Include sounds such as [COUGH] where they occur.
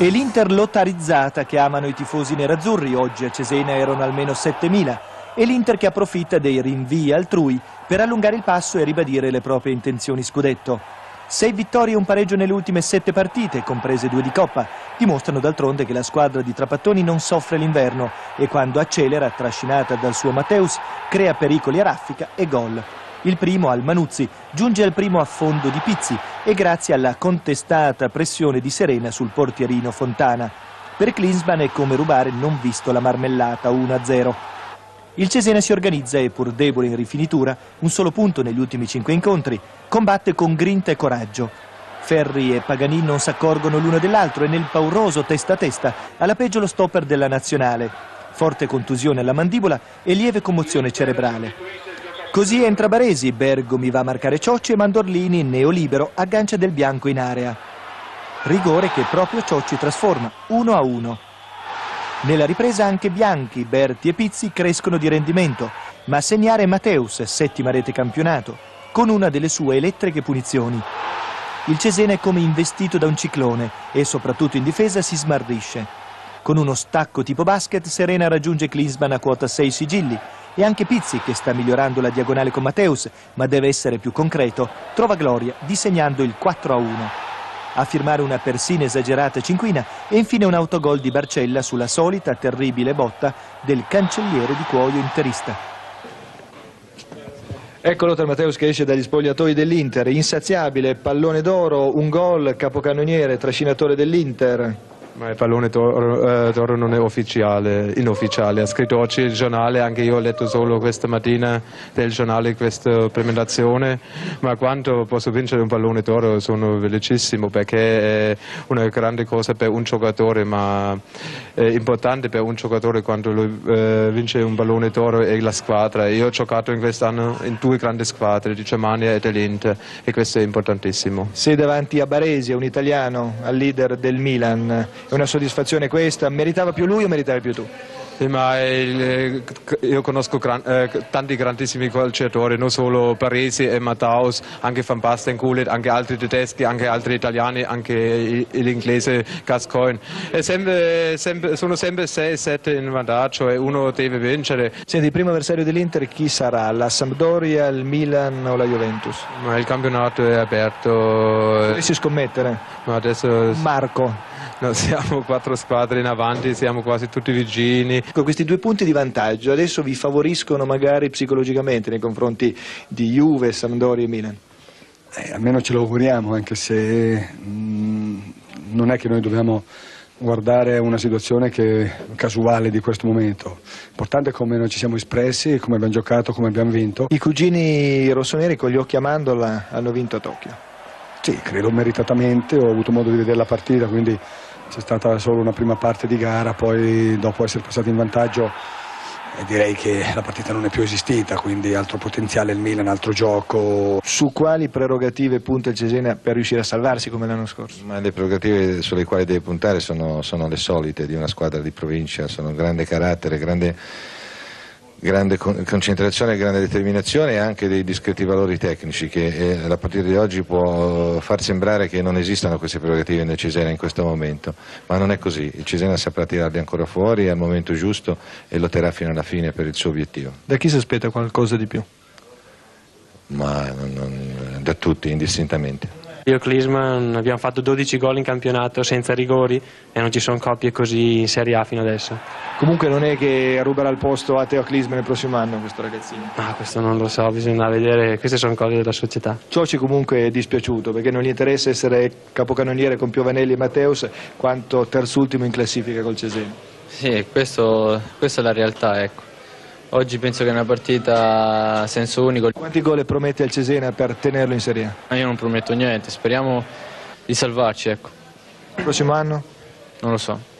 E l'Inter lottarizzata che amano i tifosi nerazzurri, oggi a Cesena erano almeno 7.000, e l'Inter che approfitta dei rinvii altrui per allungare il passo e ribadire le proprie intenzioni scudetto. Sei vittorie e un pareggio nelle ultime sette partite, comprese due di Coppa, dimostrano d'altronde che la squadra di Trapattoni non soffre l'inverno e quando accelera, trascinata dal suo Matteus, crea pericoli a raffica e gol. Il primo al Manuzzi giunge al primo affondo di Pizzi e grazie alla contestata pressione di Serena sul portierino Fontana. Per Klinsmann è come rubare non visto la marmellata 1-0. Il Cesena si organizza e pur debole in rifinitura, un solo punto negli ultimi cinque incontri, combatte con grinta e coraggio. Ferri e Paganin non si accorgono l'uno dell'altro e nel pauroso testa a testa alla peggio lo stopper della nazionale. Forte contusione alla mandibola e lieve commozione cerebrale. Così entra Baresi, Bergomi va a marcare Ciocci e Mandorlini, neolibero, aggancia del bianco in area. Rigore che proprio Ciocci trasforma, 1 a 1. Nella ripresa anche Bianchi, Berti e Pizzi crescono di rendimento, ma a segnare Mateus, settima rete campionato, con una delle sue elettriche punizioni. Il Cesena è come investito da un ciclone e soprattutto in difesa si smarrisce. Con uno stacco tipo basket, Serena raggiunge Klinsmann a quota 6 sigilli, e anche Pizzi, che sta migliorando la diagonale con Matteus, ma deve essere più concreto, trova gloria disegnando il 4-1. A firmare una persino esagerata cinquina e infine un autogol di Barcella sulla solita terribile botta del cancelliere di cuoio interista. Ecco Lothar Matteus che esce dagli spogliatoi dell'Inter, insaziabile, pallone d'oro, un gol, capocannoniere, trascinatore dell'Inter. Ma il pallone d'oro, eh, non è ufficiale, inufficiale. Ha scritto oggi il giornale, anche io ho letto solo questa mattina del giornale questa presentazione, ma quanto posso vincere un pallone d'oro sono felicissimo perché è una grande cosa per un giocatore, ma è importante per un giocatore quando lui eh, vince un pallone d'oro e la squadra. Io ho giocato in quest'anno in due grandi squadre, di Germania e dell'Inter, e questo è importantissimo. Sei davanti a Baresi, un italiano, al leader del Milan è una soddisfazione questa, meritava più lui o meritavi più tu? Ma il, io conosco gran, eh, tanti grandissimi calciatori, non solo Paresi e Matthaus, anche Van Basten, Gullit, anche altri tedeschi, anche altri italiani, anche l'inglese Gascoigne. Sempre, sempre, sono sempre 6-7 in vantaggio e uno deve vincere. Senti, il primo avversario dell'Inter chi sarà? La Sampdoria, il Milan o la Juventus? Ma il campionato è aperto. Dovresti scommettere? Ma adesso... Marco. No, [LAUGHS] siamo quattro squadre in avanti, siamo quasi tutti vicini. Con questi due punti di vantaggio adesso vi favoriscono magari psicologicamente nei confronti di Juve, Sampdoria e Milan? Eh, almeno ce lo auguriamo, anche se mh, mm, non è che noi dobbiamo guardare una situazione che casuale di questo momento. L'importante è come noi ci siamo espressi, come abbiamo giocato, come abbiamo vinto. I cugini rossoneri con gli occhi a mandola hanno vinto a Tokyo. Sì, credo meritatamente, ho avuto modo di vedere la partita, quindi c'è stata solo una prima parte di gara, poi dopo essere passati in vantaggio eh, direi che la partita non è più esistita, quindi altro potenziale il Milan, altro gioco. Su quali prerogative punta il Cesena per riuscire a salvarsi come l'anno scorso? Ma le prerogative sulle quali deve puntare sono, sono le solite di una squadra di provincia, sono grande carattere, grande grande concentrazione, grande determinazione e anche dei discreti valori tecnici che eh, a partire di oggi può far sembrare che non esistano queste prerogative nel Cesena in questo momento, ma non è così, il Cesena saprà tirarli ancora fuori al momento giusto e lotterà fino alla fine per il suo obiettivo. Da chi si aspetta qualcosa di più? Ma non, non, da tutti, indistintamente. Io e Klisman abbiamo fatto 12 gol in campionato senza rigori e non ci sono coppie così in Serie A fino adesso. Comunque non è che ruberà il posto a Teo Klisman nel prossimo anno questo ragazzino? Ah, questo non lo so, bisogna vedere, queste sono cose della società. Cioci comunque è dispiaciuto perché non gli interessa essere capocannoniere con Piovanelli e Matteus quanto terzultimo in classifica col Cesena. Sì, questo, questa è la realtà, ecco. Oggi penso che è una partita a senso unico. Quanti gol promette al Cesena per tenerlo in Serie A? Io non prometto niente, speriamo di salvarci, ecco. Il prossimo anno? Non lo so.